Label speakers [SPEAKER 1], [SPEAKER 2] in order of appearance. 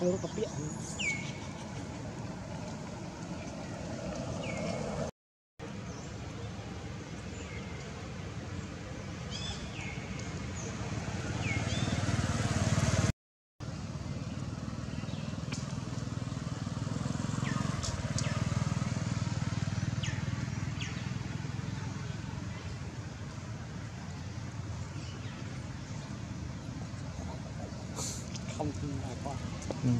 [SPEAKER 1] Ang rupa. Không tin là con
[SPEAKER 2] ừ.